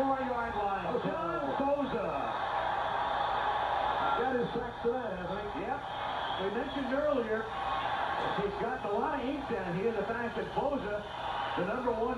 John Bosa. Got his sack for that, I think. he? Yep. We mentioned earlier, he's got a lot of ink down here, the fact that Bosa, the number one